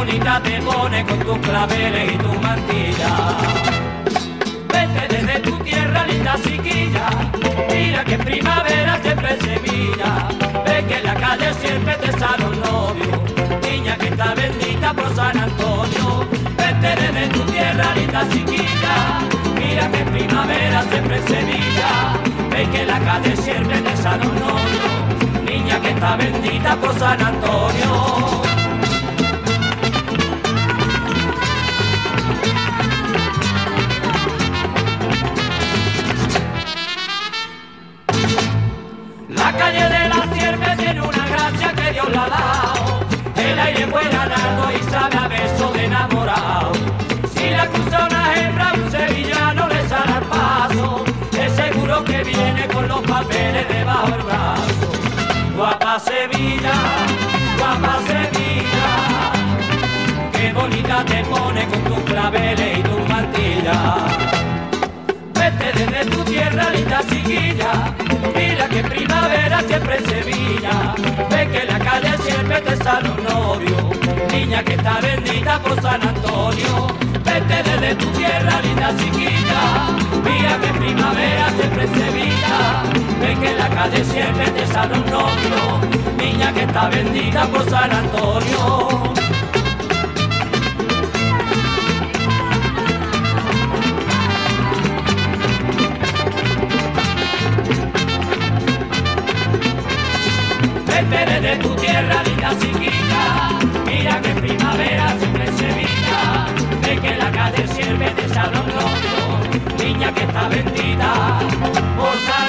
bonita te pone con tus claveles y tu mantilla. Vete desde tu tierra, linda chiquilla. Mira que primavera siempre se mira. Ve que en la calle siempre te sale un novio. Niña que está bendita por San Antonio. Vete desde tu tierra, linda chiquilla. Mira que primavera siempre se mira. Ve que en la calle siempre te sale un novio. Niña que está bendita por San Antonio. El aire vuela largo y sabe a beso de enamorado. Si la cruza una hembra, un sevillano le sale al paso. Es seguro que viene con los papeles debajo del brazo. Guapa Sevilla, guapa Sevilla. Qué bonita te pone con tus claveles y tu mantilla. Vete desde tu tierra, linda chiquilla. Mira que primavera siempre Sevilla. Un novio. Niña que está bendita por San Antonio. Vete desde tu tierra, linda chiquilla. Mira que primavera siempre es Sevilla. Ve que la calle siempre te sale un. Niña que está bendita por San Antonio. Vete desde tu tierra, de sirve de salón niña que está bendita, por